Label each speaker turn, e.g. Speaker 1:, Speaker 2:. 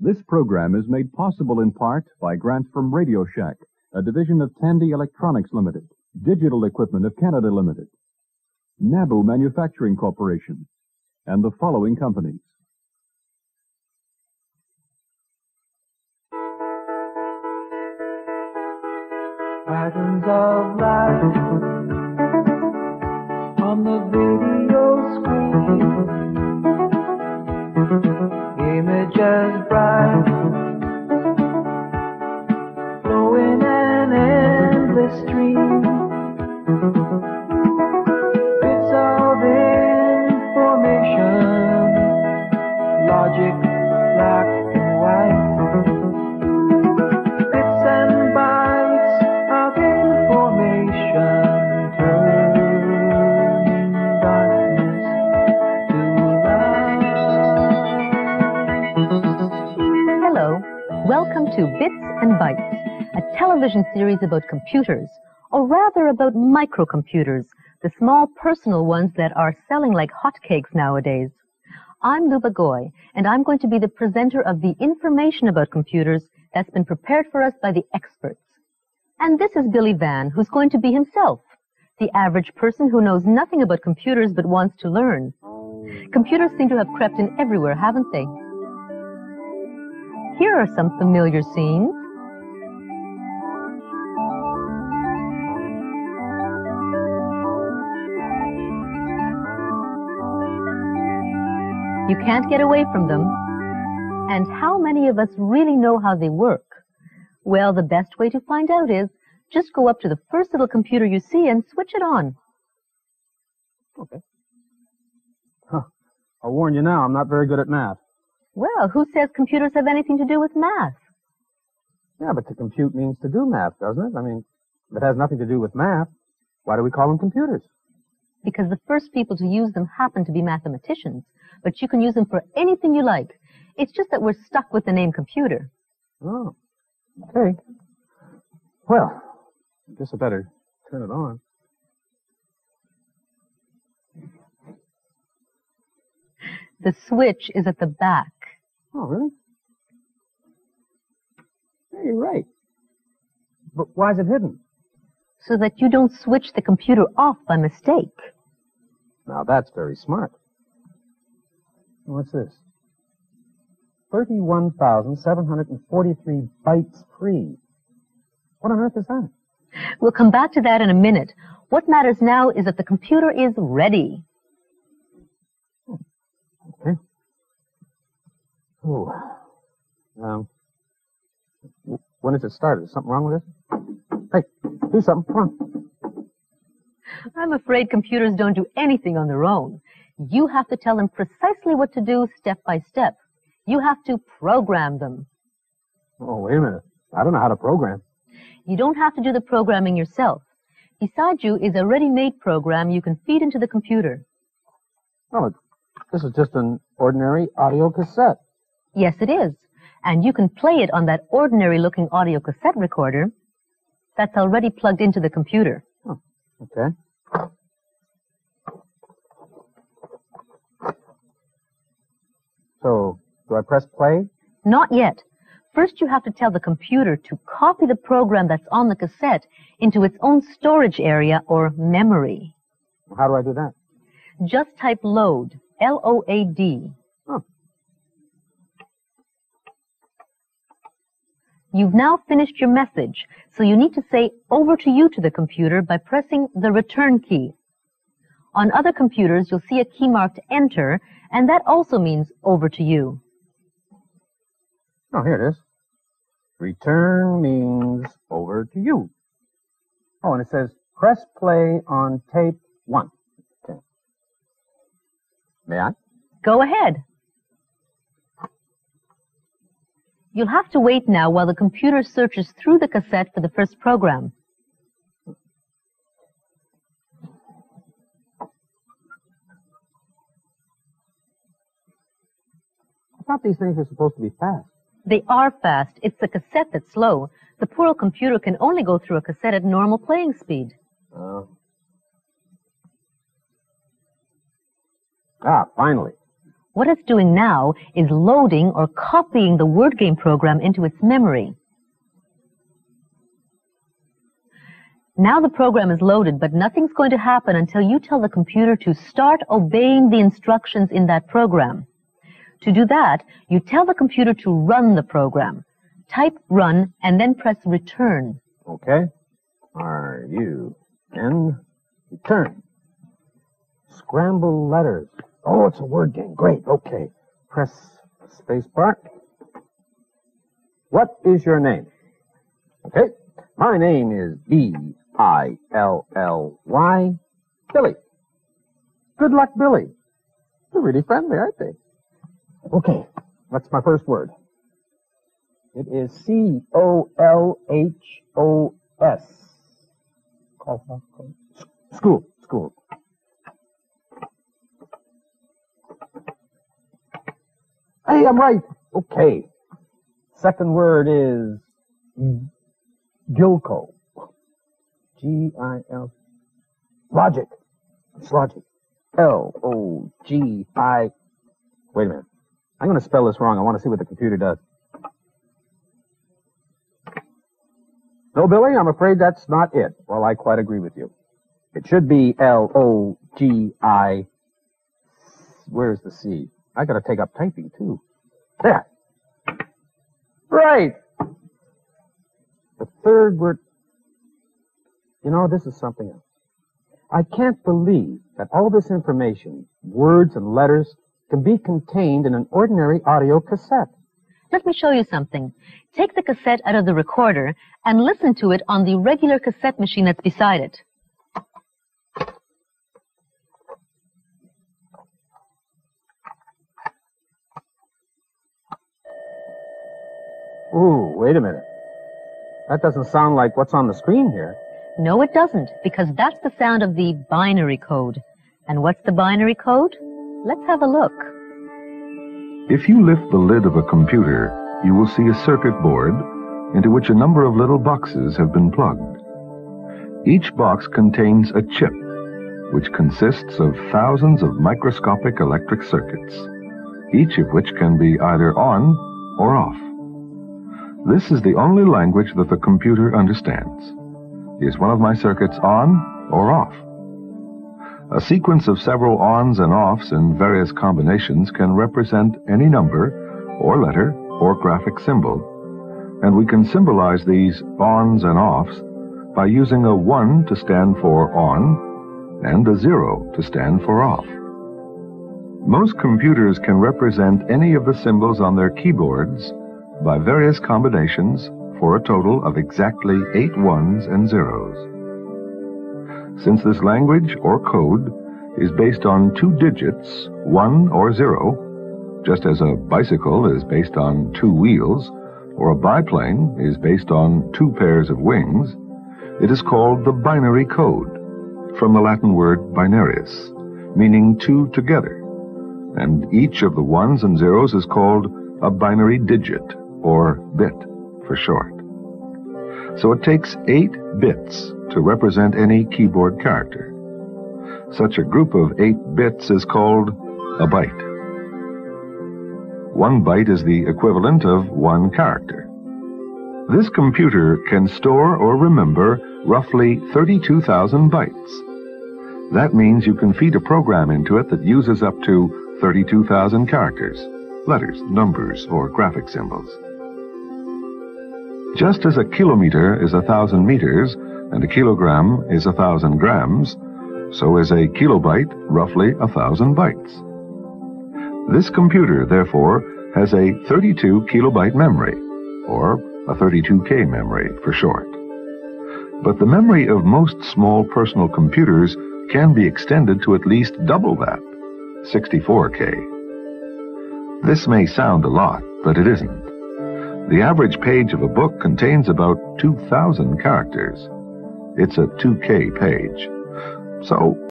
Speaker 1: This program is made possible in part by grants from Radio Shack, a division of Tandy Electronics Limited, Digital Equipment of Canada Limited, Nabu Manufacturing Corporation, and the following companies.
Speaker 2: Patterns of light on the video screen. Images bright, flowing an endless stream.
Speaker 3: Television series about computers, or rather about microcomputers, the small personal ones that are selling like hotcakes nowadays. I'm Luba Goy, and I'm going to be the presenter of the information about computers that's been prepared for us by the experts. And this is Billy Van, who's going to be himself, the average person who knows nothing about computers but wants to learn. Computers seem to have crept in everywhere, haven't they? Here are some familiar scenes. You can't get away from them. And how many of us really know how they work? Well, the best way to find out is just go up to the first little computer you see and switch it on.
Speaker 4: Okay. Huh. I'll warn you now, I'm not very good at math.
Speaker 3: Well, who says computers have anything to do with math?
Speaker 4: Yeah, but to compute means to do math, doesn't it? I mean, if it has nothing to do with math, why do we call them computers?
Speaker 3: Because the first people to use them happen to be mathematicians, but you can use them for anything you like. It's just that we're stuck with the name computer.
Speaker 4: Oh, okay. Well, I guess I better turn it on.
Speaker 3: The switch is at the back.
Speaker 4: Oh, really? Yeah, you're right. But why is it hidden?
Speaker 3: so that you don't switch the computer off by mistake.
Speaker 4: Now that's very smart. What's this? 31,743 bytes free. What on earth is that?
Speaker 3: We'll come back to that in a minute. What matters now is that the computer is ready.
Speaker 4: Okay. Oh. Um. When is it started? Is something wrong with it? Hey, do something. Come on.
Speaker 3: I'm afraid computers don't do anything on their own. You have to tell them precisely what to do step by step. You have to program them.
Speaker 4: Oh, wait a minute. I don't know how to program.
Speaker 3: You don't have to do the programming yourself. Beside you is a ready-made program you can feed into the computer.
Speaker 4: Oh, this is just an ordinary audio cassette.
Speaker 3: Yes, it is. And you can play it on that ordinary-looking audio cassette recorder that's already plugged into the computer.
Speaker 4: Okay. So, do I press play?
Speaker 3: Not yet. First, you have to tell the computer to copy the program that's on the cassette into its own storage area or memory.
Speaker 4: How do I do that?
Speaker 3: Just type load, L-O-A-D.
Speaker 4: Oh.
Speaker 3: You've now finished your message, so you need to say over to you to the computer by pressing the return key. On other computers, you'll see a key marked enter, and that also means over to you.
Speaker 4: Oh, here it is. Return means over to you. Oh, and it says press play on tape one. Okay. May I?
Speaker 3: Go ahead. You'll have to wait now while the computer searches through the cassette for the first program.
Speaker 4: Thought these things were supposed to be fast.
Speaker 3: They are fast. It's the cassette that's slow. The poor old computer can only go through a cassette at normal playing speed.
Speaker 4: Oh. Ah, finally.
Speaker 3: What it's doing now is loading or copying the word game program into its memory. Now the program is loaded, but nothing's going to happen until you tell the computer to start obeying the instructions in that program. To do that, you tell the computer to run the program. Type run and then press return.
Speaker 4: Okay. R U N return. Scramble letters. Oh, it's a word game. Great. Okay. Press space bar. What is your name? Okay. My name is B I L L Y. Billy. Good luck, Billy. They're really friendly, aren't they? Okay. What's my first word? It is C O L H O S. School. School. Hey, I'm right. Okay. Second word is Gilco. G I L. Logic. It's logic. L O G I. Wait a minute. I'm going to spell this wrong. I want to see what the computer does. No, Billy, I'm afraid that's not it. Well, I quite agree with you. It should be L O G I. Where's the C? I got to take up typing too. There. Right. The third word. You know, this is something else. I can't believe that all this information, words and letters, can be contained in an ordinary audio cassette.
Speaker 3: Let me show you something. Take the cassette out of the recorder and listen to it on the regular cassette machine that's beside it.
Speaker 4: Ooh, wait a minute. That doesn't sound like what's on the screen here.
Speaker 3: No, it doesn't, because that's the sound of the binary code. And what's the binary code? Let's have a look.
Speaker 1: If you lift the lid of a computer, you will see a circuit board into which a number of little boxes have been plugged. Each box contains a chip, which consists of thousands of microscopic electric circuits, each of which can be either on or off. This is the only language that the computer understands. Is one of my circuits on or off? A sequence of several ons and offs in various combinations can represent any number, or letter, or graphic symbol, and we can symbolize these ons and offs by using a 1 to stand for on and a 0 to stand for off. Most computers can represent any of the symbols on their keyboards by various combinations for a total of exactly eight ones and zeros. Since this language or code is based on two digits, one or zero, just as a bicycle is based on two wheels, or a biplane is based on two pairs of wings, it is called the binary code, from the Latin word binarius, meaning two together, and each of the ones and zeros is called a binary digit, or bit for short. So it takes eight bits to represent any keyboard character. Such a group of eight bits is called a byte. One byte is the equivalent of one character. This computer can store or remember roughly 32,000 bytes. That means you can feed a program into it that uses up to 32,000 characters, letters, numbers, or graphic symbols. Just as a kilometer is a thousand meters and a kilogram is a thousand grams, so is a kilobyte roughly a thousand bytes. This computer, therefore, has a 32 kilobyte memory, or a 32K memory for short. But the memory of most small personal computers can be extended to at least double that, 64K. This may sound a lot, but it isn't. The average page of a book contains about 2,000 characters. It's a 2K page. So